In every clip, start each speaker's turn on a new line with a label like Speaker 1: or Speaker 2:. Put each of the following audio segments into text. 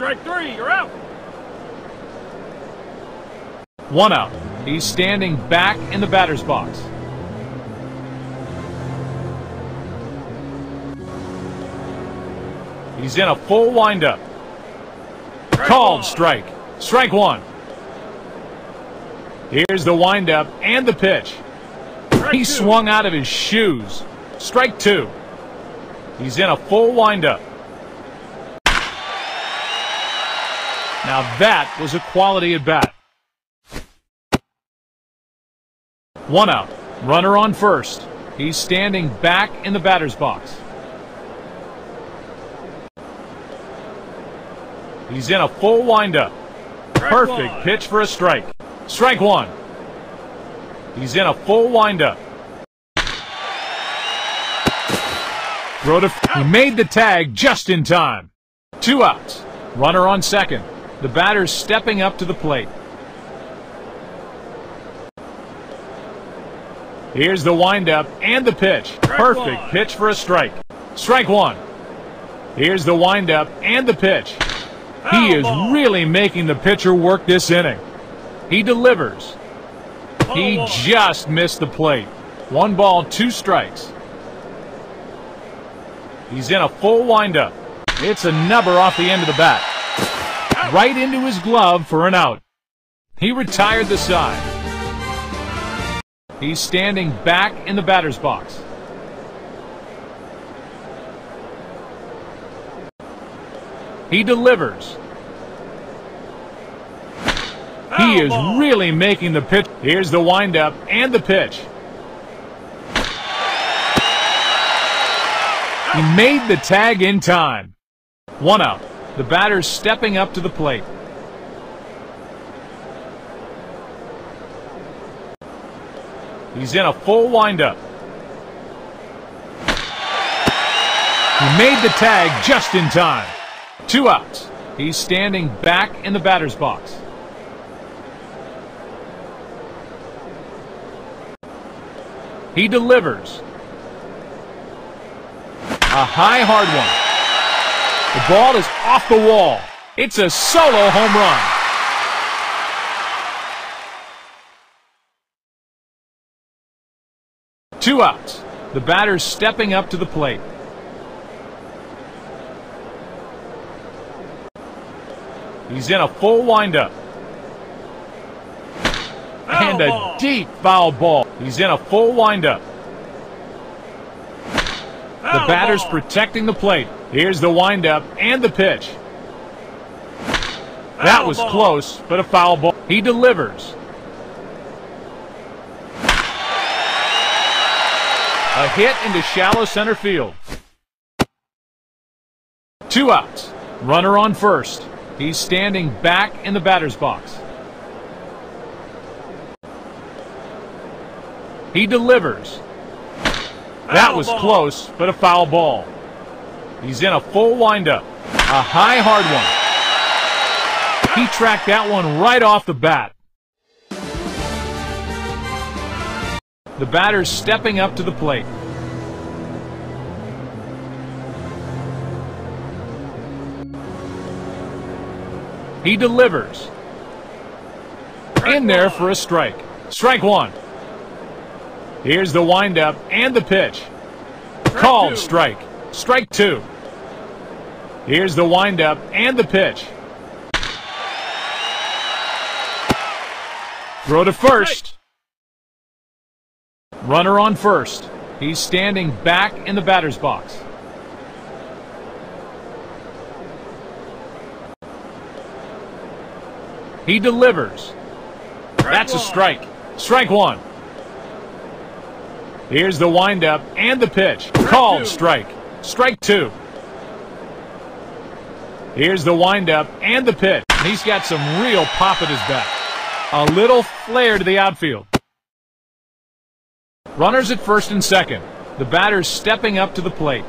Speaker 1: Strike three, you're out.
Speaker 2: One out. He's standing back in the batter's box. He's in a full windup. Called strike. Strike one. Here's the windup and the pitch. He swung out of his shoes. Strike two. He's in a full windup. Now that was a quality at bat. One out. Runner on first. He's standing back in the batter's box. He's in a full windup. Perfect pitch for a strike. Strike one. He's in a full windup. Throw to. He made the tag just in time. Two outs. Runner on second. The batter's stepping up to the plate. Here's the windup and the pitch. Perfect pitch for a strike. Strike one. Here's the windup and the pitch. He is really making the pitcher work this inning. He delivers. He just missed the plate. One ball, two strikes. He's in a full windup. It's a nubber off the end of the bat. Right into his glove for an out. He retired the side. He's standing back in the batter's box. He delivers. He is really making the pitch. Here's the windup and the pitch. He made the tag in time. One out. The batter's stepping up to the plate. He's in a full windup. He made the tag just in time. Two outs. He's standing back in the batter's box. He delivers. A high, hard one. The ball is off the wall. It's a solo home run. Two outs. The batter's stepping up to the plate. He's in a full windup. And a deep foul ball. He's in a full windup. The batter's protecting the plate. Here's the windup and the pitch. That was close, but a foul ball. He delivers. A hit into shallow center field. Two outs. Runner on first. He's standing back in the batter's box. He delivers. That was close, but a foul ball. He's in a full windup. A high, hard one. He tracked that one right off the bat. The batter's stepping up to the plate. He delivers. In there for a strike. Strike one. Here's the windup and the pitch. Called strike. Strike two. Here's the windup and the pitch. Throw to first. Runner on first. He's standing back in the batter's box. He delivers. That's a strike. Strike one. Here's the windup and the pitch. Called strike. Strike two. Here's the windup and the pitch. He's got some real pop at his bat. A little flare to the outfield. Runners at first and second. The batter's stepping up to the plate.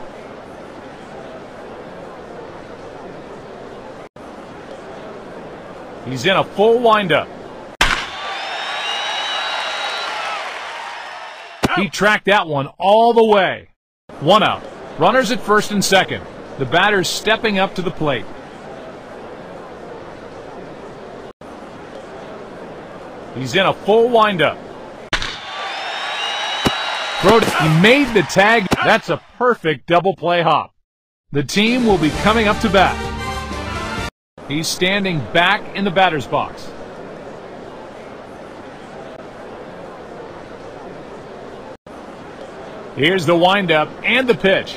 Speaker 2: He's in a full windup. He tracked that one all the way. One out. Runners at first and second. The batter's stepping up to the plate. He's in a full windup. Brody, he made the tag. That's a perfect double play hop. The team will be coming up to bat. He's standing back in the batter's box. Here's the windup and the pitch.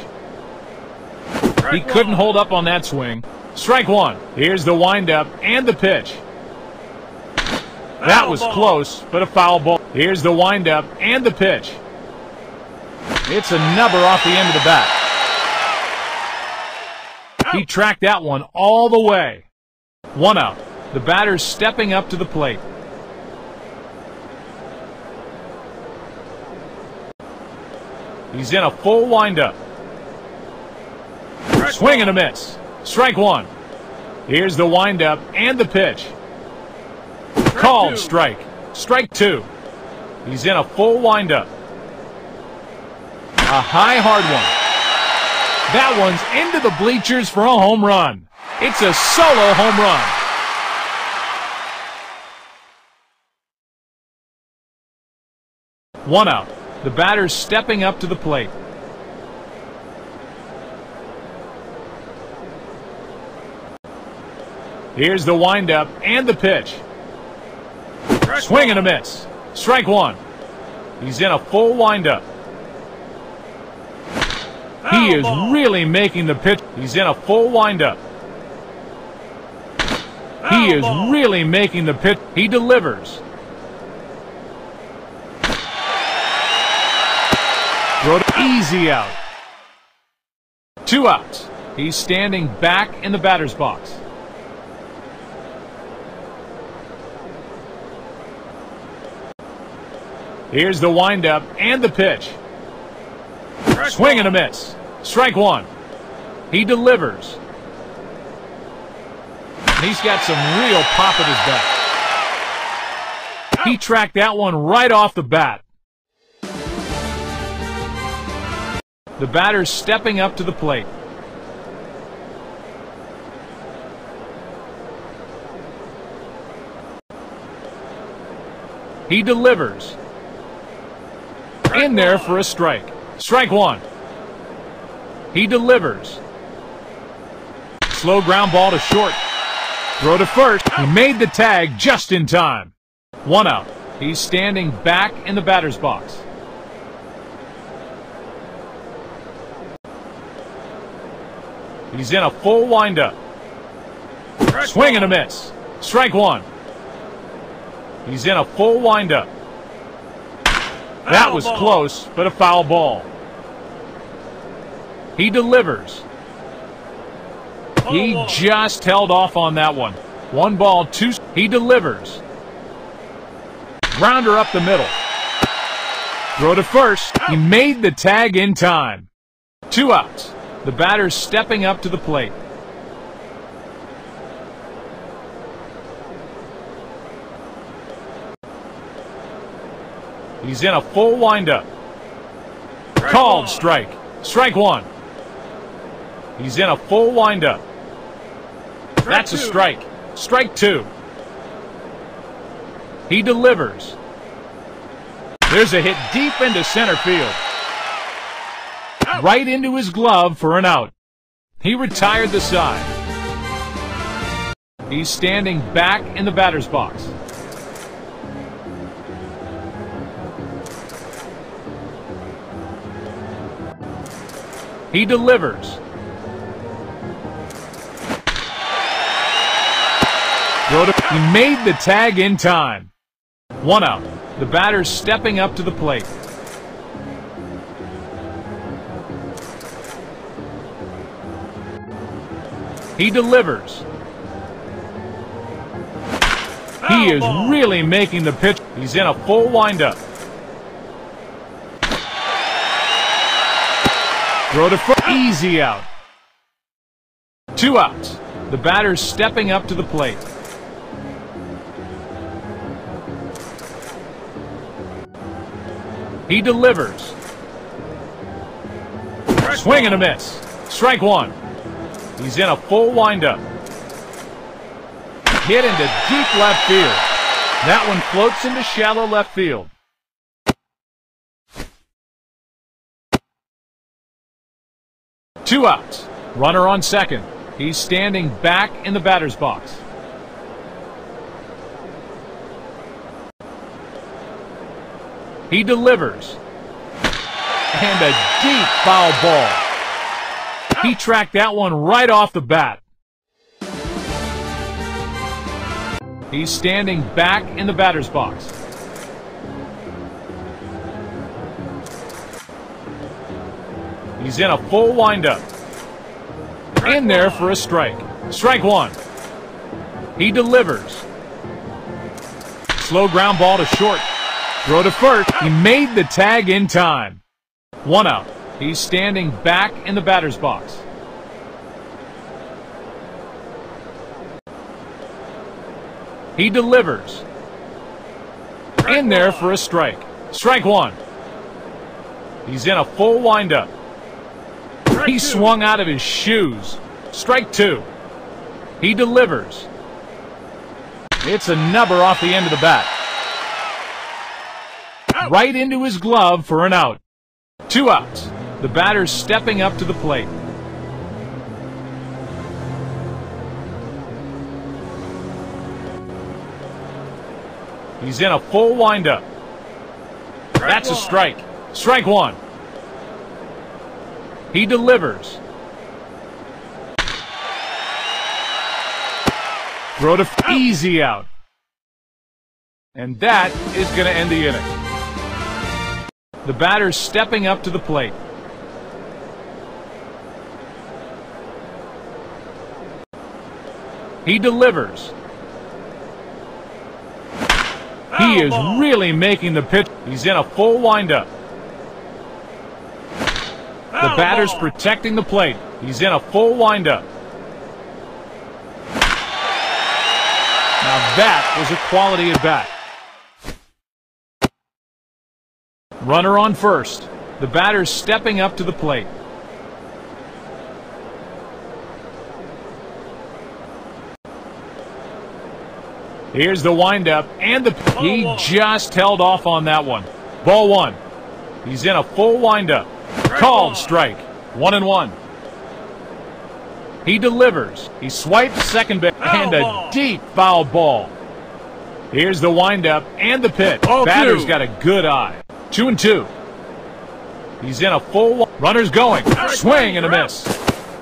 Speaker 2: He couldn't hold up on that swing. Strike one. Here's the windup and the pitch. That was close, but a foul ball. Here's the windup and the pitch. It's a nubber off the end of the bat. He tracked that one all the way. One out. The batter's stepping up to the plate. He's in a full windup. Swing and a miss. Strike one. Here's the windup and the pitch. Called strike. Strike two. He's in a full windup. A high, hard one. That one's into the bleachers for a home run. It's a solo home run. One out. The batter's stepping up to the plate. Here's the windup and the pitch. Swing and a miss. Strike one. He's in a full windup. He is really making the pitch. He's in a full windup. He is really making the pitch. He delivers. Throw to easy out. Two outs. He's standing back in the batter's box. Here's the windup and the pitch. Swing and a miss. Strike one. He delivers. He's got some real pop at his bat. He tracked that one right off the bat. The batter's stepping up to the plate. He delivers in there for a strike. Strike one. He delivers. Slow ground ball to short. Throw to first. He made the tag just in time. One out. He's standing back in the batter's box. He's in a full windup. Swing and a miss. Strike one. He's in a full windup. That was close, but a foul ball. He delivers. He just held off on that one. One ball, two. He delivers. Grounder up the middle. Throw to first. He made the tag in time. Two outs. The batter's stepping up to the plate. He's in a full windup. Called strike. Strike one. He's in a full windup. That's a strike. Strike two. He delivers. There's a hit deep into center field. Right into his glove for an out. He retired the side. He's standing back in the batter's box. He delivers. He made the tag in time. One out. The batter's stepping up to the plate. He delivers. He is really making the pitch. He's in a full windup. Throw to first. Easy out. Two outs. The batter's stepping up to the plate. He delivers. Swing and a miss. Strike one. He's in a full windup. Hit into deep left field. That one floats into shallow left field. Two outs. Runner on second. He's standing back in the batter's box. He delivers. And a deep foul ball. He tracked that one right off the bat. He's standing back in the batter's box. He's in a full windup. In there for a strike. Strike one. He delivers. Slow ground ball to short. Throw to first. He made the tag in time. One out. He's standing back in the batter's box. He delivers. In there for a strike. Strike one. He's in a full windup. He swung out of his shoes. Strike two. He delivers. It's a nubber off the end of the bat right into his glove for an out. Two outs. The batter's stepping up to the plate. He's in a full windup. That's a strike. Strike one. He delivers. Throw to easy out. And that is going to end the inning. The batter's stepping up to the plate. He delivers. He is really making the pitch. He's in a full windup. The batter's protecting the plate. He's in a full windup. Now that was a quality at bat. Runner on first. The batter's stepping up to the plate. Here's the windup and the he just held off on that one. Ball one. He's in a full windup. Called strike. One and one. He delivers. He swipes second base and a deep foul ball. Here's the windup and the pitch. Batter's got a good eye. Two and two. He's in a full. Runner's going. Swing and a miss.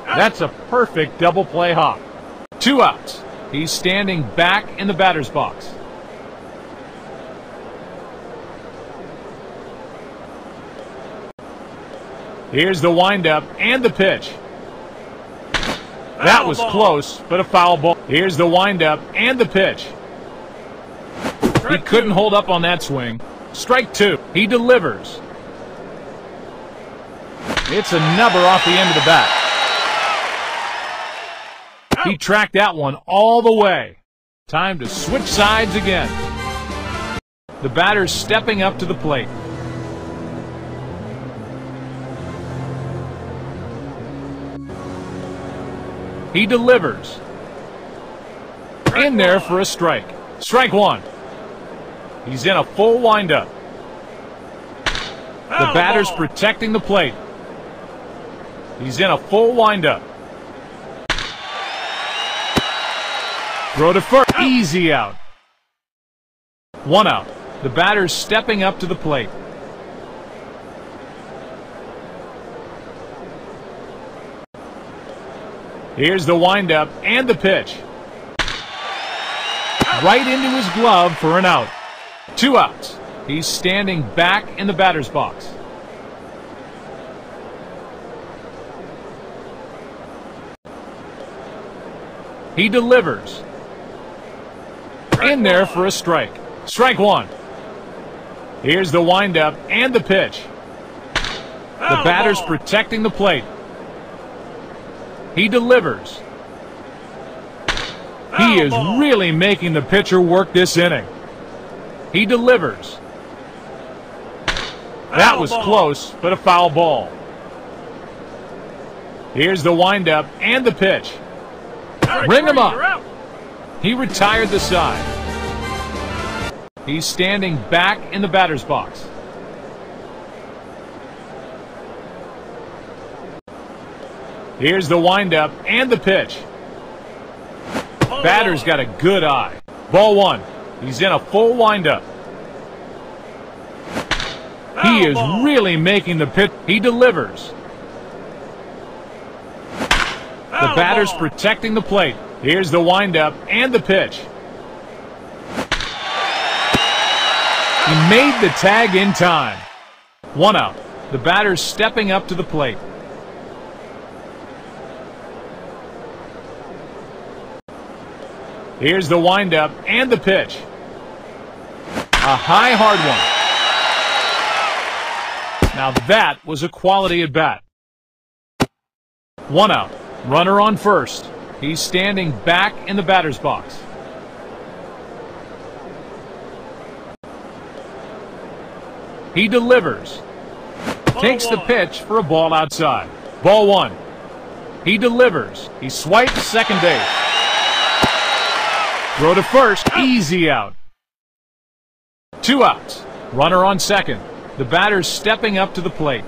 Speaker 2: That's a perfect double play hop. Two outs. He's standing back in the batter's box. Here's the windup and the pitch. That was close, but a foul ball. Here's the windup and the pitch. He couldn't hold up on that swing. Strike two. He delivers. It's a nubber off the end of the bat. He tracked that one all the way. Time to switch sides again. The batter's stepping up to the plate. He delivers. In there for a strike. Strike one. He's in a full windup. The batter's protecting the plate. He's in a full windup. Throw to first. Easy out. One out. The batter's stepping up to the plate. Here's the windup and the pitch. Right into his glove for an out. Two outs. He's standing back in the batter's box. He delivers. In there for a strike. Strike one. Here's the windup and the pitch. The batter's protecting the plate. He delivers. He is really making the pitcher work this inning. He delivers. That was close, but a foul ball. Here's the windup and the pitch. Ring him up. He retired the side. He's standing back in the batter's box. Here's the windup and the pitch. Batter's got a good eye. Ball one. He's in a full windup. He is really making the pitch. He delivers. The batter's protecting the plate. Here's the windup and the pitch. He made the tag in time. One out. The batter's stepping up to the plate. Here's the windup and the pitch. A high, hard one. Now that was a quality at bat. One out. Runner on first. He's standing back in the batter's box. He delivers. Takes the pitch for a ball outside. Ball one. He delivers. He swipes second base. Throw to first. Easy out. Two outs. Runner on second. The batter's stepping up to the plate.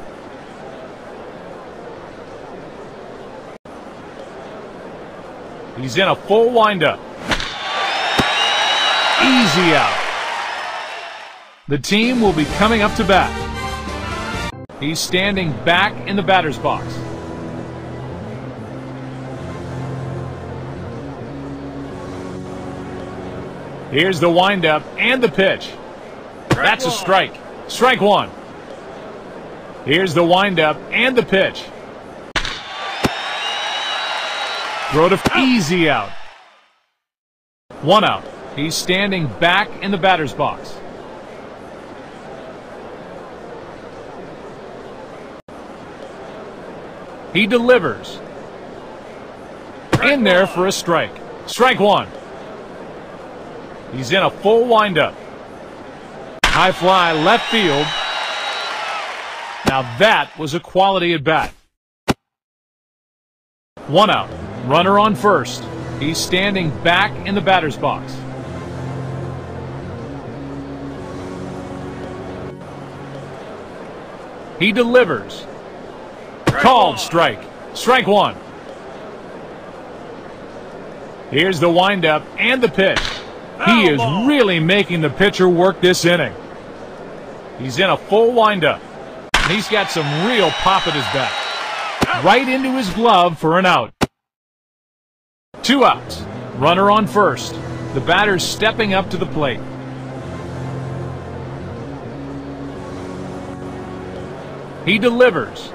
Speaker 2: He's in a full windup. Easy out. The team will be coming up to bat. He's standing back in the batter's box. Here's the windup and the pitch. That's a strike. Strike one. Here's the windup and the pitch. Throw to easy out. One out. He's standing back in the batter's box. He delivers. In there for a strike. Strike one. He's in a full windup. High fly left field. Now that was a quality at bat. One out. Runner on first. He's standing back in the batter's box. He delivers. Called strike. Strike one. Here's the windup and the pitch. He is really making the pitcher work this inning. He's in a full windup. He's got some real pop at his bat. Right into his glove for an out. Two outs. Runner on first. The batter's stepping up to the plate. He delivers.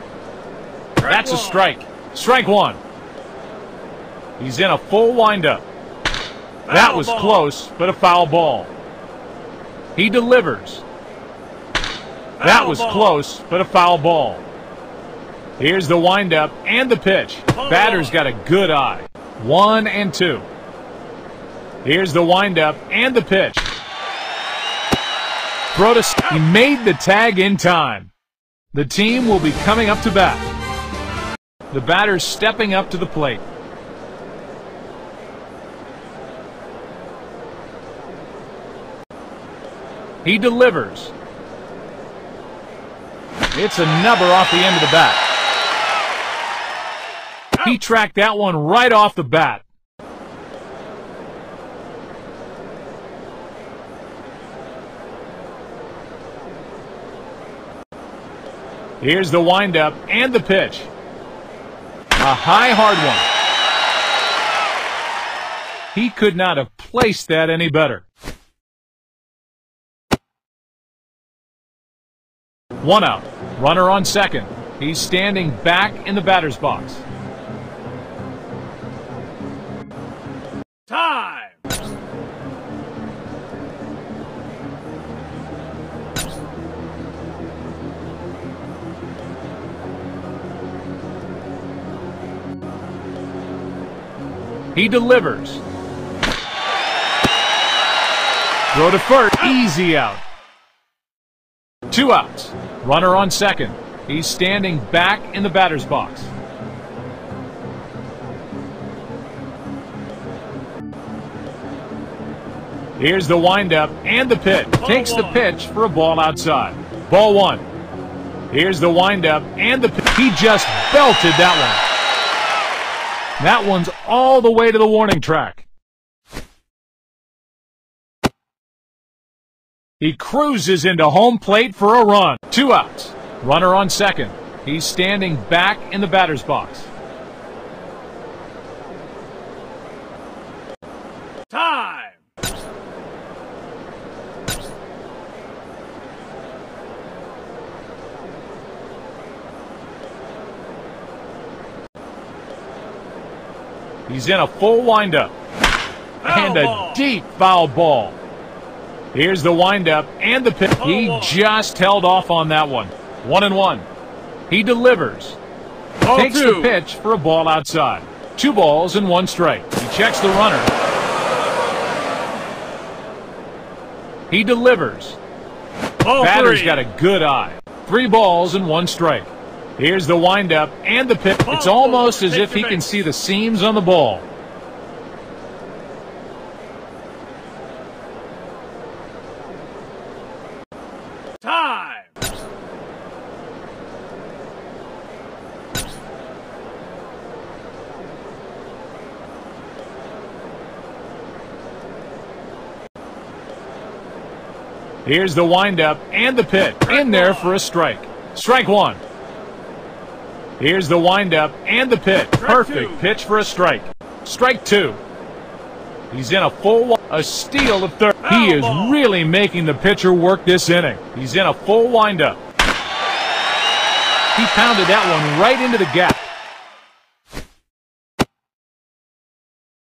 Speaker 2: That's a strike. Strike one. He's in a full windup. That was close, but a foul ball. He delivers. That was close, but a foul ball. Here's the windup and the pitch. Batter's got a good eye. One and two. Here's the windup and the pitch. Throw to he made the tag in time. The team will be coming up to bat. The batter's stepping up to the plate. He delivers. It's a nubber off the end of the bat. He tracked that one right off the bat. Here's the windup and the pitch. A high, hard one. He could not have placed that any better. One out. Runner on second. He's standing back in the batter's box. Time! He delivers. Throw to first. Easy out. Two outs. Runner on second. He's standing back in the batter's box. Here's the windup and the pitch. Takes the pitch for a ball outside. Ball one. Here's the windup and the pitch. He just belted that one. That one's all the way to the warning track. He cruises into home plate for a run. Two outs. Runner on second. He's standing back in the batter's box.
Speaker 1: Time!
Speaker 2: He's in a full windup. And a deep foul ball. Here's the windup and the pitch. He just held off on that one. One and one. He delivers. Takes the pitch for a ball outside. Two balls and one strike. He checks the runner. He delivers.
Speaker 1: Ball
Speaker 2: Batter's
Speaker 1: three.
Speaker 2: got a good eye. Three balls and one strike. Here's the windup and the pitch. It's almost as if he can see the seams on the ball.
Speaker 1: Time!
Speaker 2: Here's the windup and the pitch. In there for a strike. Strike one. Here's the windup and the pitch. Perfect pitch for a strike. Strike two. He's in a full a steal of third. He is really making the pitcher work this inning. He's in a full windup. He pounded that one right into the gap.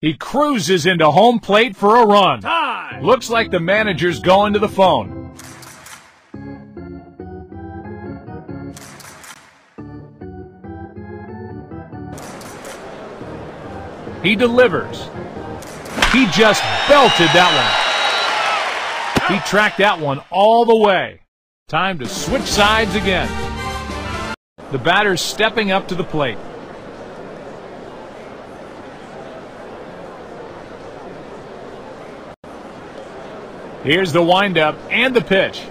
Speaker 2: He cruises into home plate for a run.
Speaker 1: Time!
Speaker 2: Looks like the manager's going to the phone. He delivers. He just belted that one. He tracked that one all the way. Time to switch sides again. The batter's stepping up to the plate. Here's the windup and the pitch.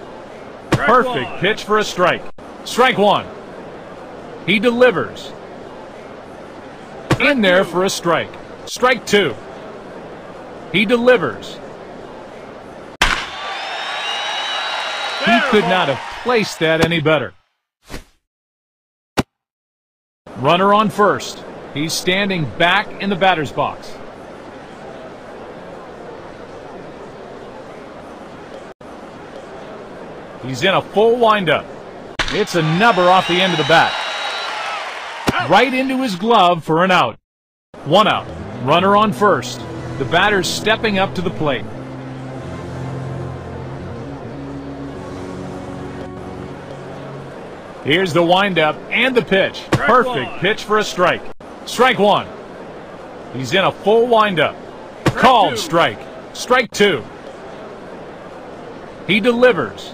Speaker 2: Perfect pitch for a strike. Strike one. He delivers. In there for a strike. Strike two. He delivers. He could not have placed that any better. Runner on first. He's standing back in the batter's box. He's in a full windup. It's a nubber off the end of the bat. Right into his glove for an out. One out. Runner on first. The batter's stepping up to the plate. Here's the windup and the pitch. Perfect
Speaker 1: one.
Speaker 2: pitch for a strike. Strike one. He's in a full windup. Called
Speaker 1: two.
Speaker 2: strike. Strike two. He delivers.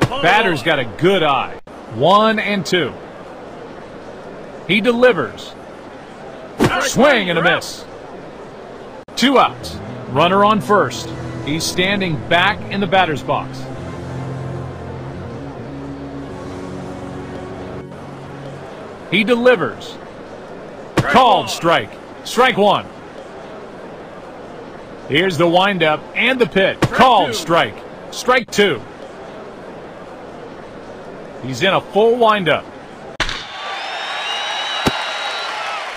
Speaker 1: Ball
Speaker 2: Batter's
Speaker 1: one.
Speaker 2: got a good eye. One and two. He delivers. Swing and a miss. Two outs. Runner on first. He's standing back in the batter's box. He delivers. Called strike. Strike one. Here's the windup and the pitch. Called
Speaker 1: two.
Speaker 2: strike. Strike two. He's in a full windup.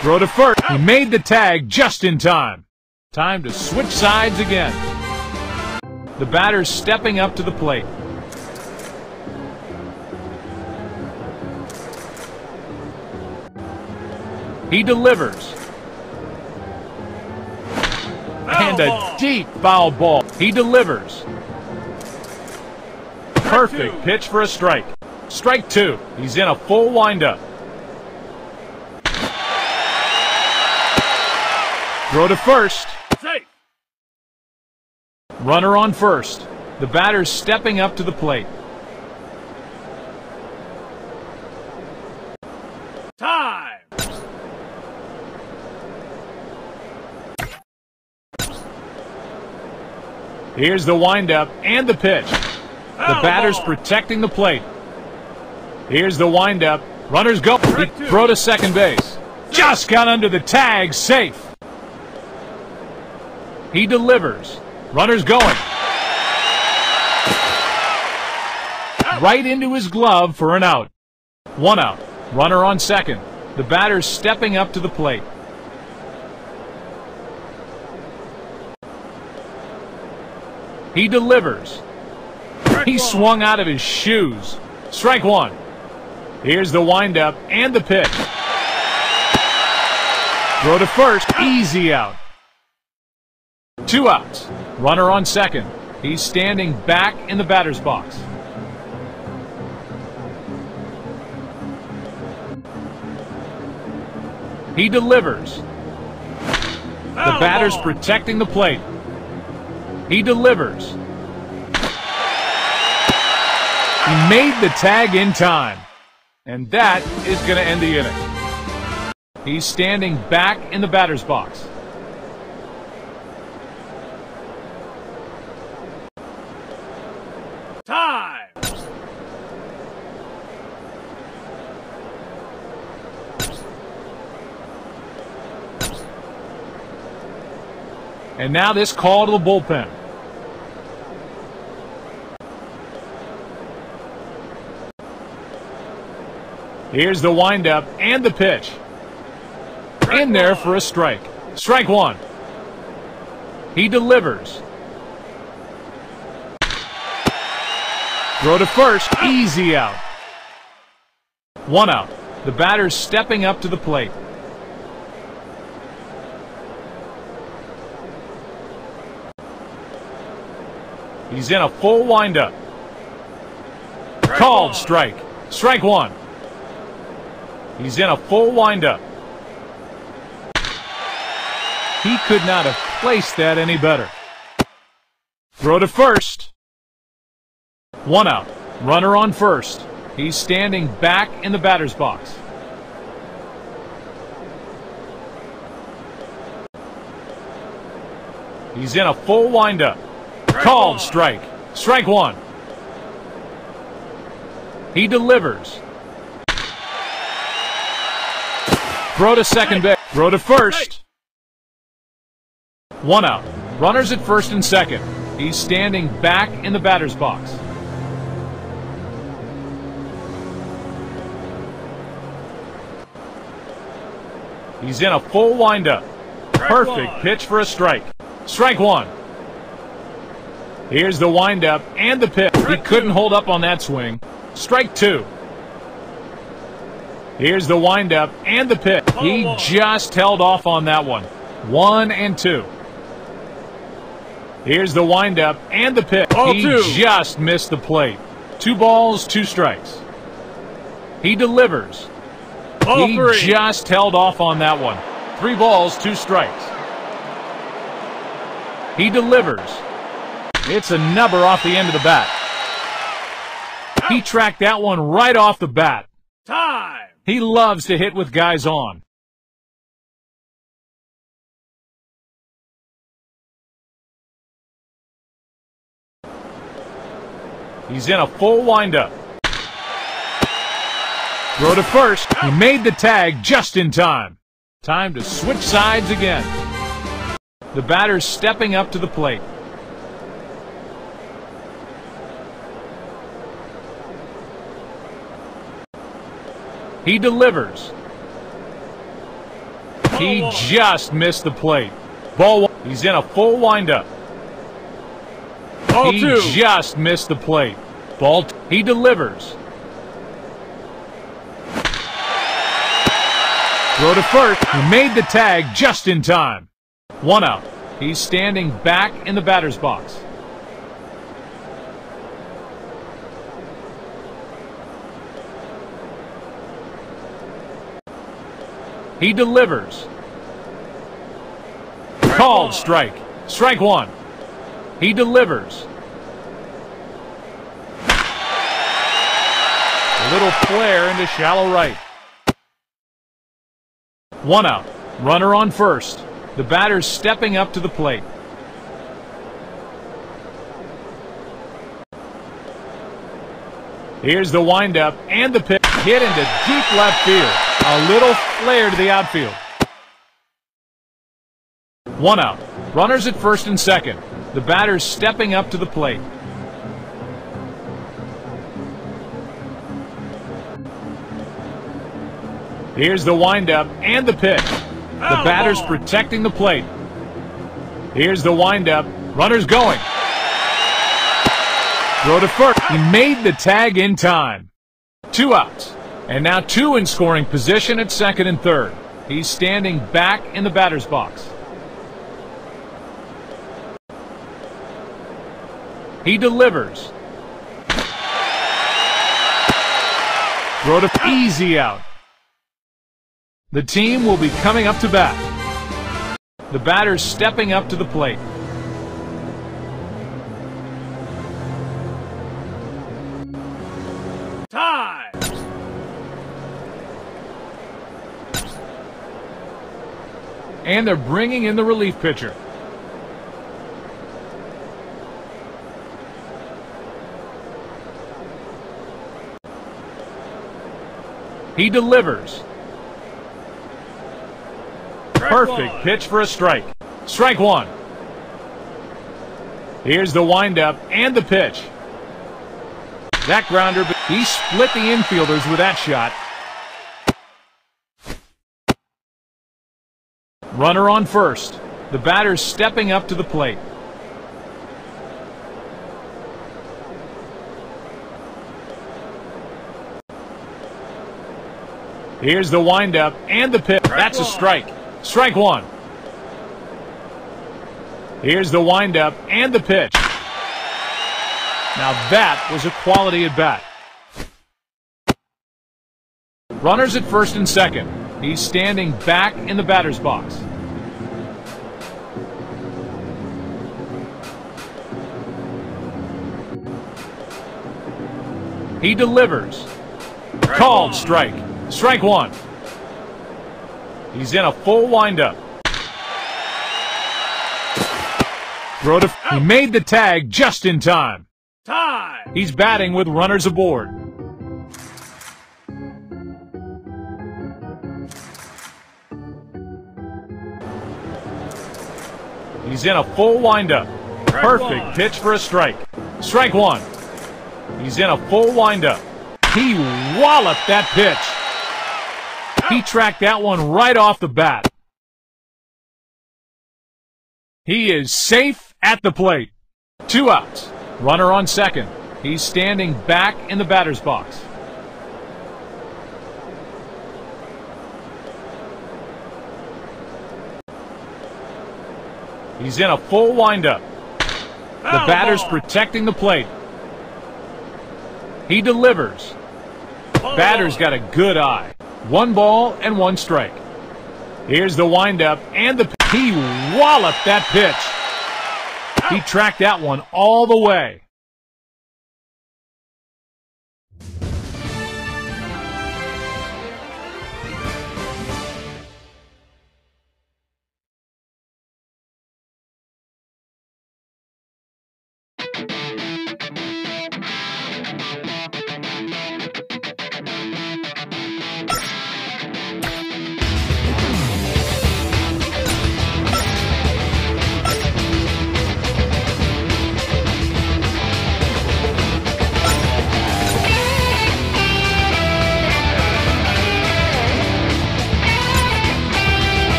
Speaker 2: Throw to first. He made the tag just in time. Time to switch sides again. The batter's stepping up to the plate. He delivers. And a deep foul ball. He delivers. Perfect pitch for a strike. Strike two. He's in a full windup. Throw to first.
Speaker 1: Safe.
Speaker 2: Runner on first. The batter's stepping up to the plate.
Speaker 1: Time.
Speaker 2: Here's the windup and the pitch. The batter's protecting the plate. Here's the windup. Runners go. He
Speaker 1: Strike two.
Speaker 2: throw to second base. Just got under the tag, safe. He delivers. Runners going. Right into his glove for an out. One out. Runner on second. The batter's stepping up to the plate. He delivers. He swung out of his shoes. Strike one. Here's the windup and the pitch. Throw to first. Easy out. Two outs. Runner on second. He's standing back in the batter's box. He delivers. The batter's protecting the plate. He delivers. He made the tag in time. And that is going to end the inning. He's standing back in the batter's box.
Speaker 1: Time.
Speaker 2: And now this call to the bullpen. Here's the windup and the pitch. In there for a strike. Strike one. He delivers. Throw to first. Easy out. One out. The batter's stepping up to the plate. He's in a full windup.
Speaker 1: Strike
Speaker 2: Called
Speaker 1: one.
Speaker 2: strike. Strike one. He's in a full windup. He could not have placed that any better. Throw to first. One out. Runner on first. He's standing back in the batter's box. He's in a full windup.
Speaker 1: Strike
Speaker 2: Called
Speaker 1: one.
Speaker 2: strike. Strike one. He delivers. Throw to second base. Throw to first. One out. Runners at first and second. He's standing back in the batter's box. He's in a full windup. Perfect pitch for a strike. Strike one. Here's the windup and the pitch. He couldn't hold up on that swing. Strike two. Here's the windup and the pitch. He
Speaker 1: oh,
Speaker 2: just held off on that one. One and two. Here's the windup and the pitch.
Speaker 1: Oh, Ball
Speaker 2: he
Speaker 1: two.
Speaker 2: just missed the plate. Two balls, two strikes. He delivers.
Speaker 1: Ball
Speaker 2: he
Speaker 1: three.
Speaker 2: just held off on that one. Three balls, two strikes. He delivers. It's a nubber off the end of the bat. He tracked that one right off the bat.
Speaker 1: Time.
Speaker 2: He loves to hit with guys on. He's in a full windup. Throw to first. He made the tag just in time. Time to switch sides again. The batter's stepping up to the plate. He delivers. He just missed the plate. Ball one. He's in a full windup.
Speaker 1: Ball
Speaker 2: he
Speaker 1: two.
Speaker 2: just missed the plate. Ball. He delivers. Throw to first. He made the tag just in time. One out. He's standing back in the batter's box. He delivers. Called strike. Strike one. He delivers. A little flare into shallow right. One out. Runner on first. The batter's stepping up to the plate. Here's the windup and the pitch hit into deep left field. A little flare to the outfield. One out. Runners at first and second. The batter's stepping up to the plate. Here's the windup and the pitch. The batter's protecting the plate. Here's the windup. Runner's going. Throw to first. He made the tag in time. Two outs. And now two in scoring position at second and third. He's standing back in the batter's box. He delivers. Throw to easy out. The team will be coming up to bat. The batter's stepping up to the plate.
Speaker 1: Time.
Speaker 2: And they're bringing in the relief pitcher. He delivers. Perfect pitch for a strike. Strike one. Here's the windup and the pitch. That grounder, but he split the infielders with that shot. Runner on first. The batter's stepping up to the plate. Here's the windup and the pitch. That's a strike. Strike one. Here's the windup and the pitch. Now that was a quality at bat. Runners at first and second. He's standing back in the batter's box. He delivers. Called strike. Strike one. He's in a full windup. Throw to. He made the tag just in time.
Speaker 1: Time.
Speaker 2: He's batting with runners aboard. He's in a full windup. Perfect pitch for a strike. Strike one. He's in a full windup. He walloped that pitch. He tracked that one right off the bat. He is safe at the plate. Two outs. Runner on second. He's standing back in the batter's box. He's in a full windup. The batter's protecting the plate. He delivers. Batter's got a good eye. One ball and one strike. Here's the windup and the he walloped that pitch. He tracked that one all the way.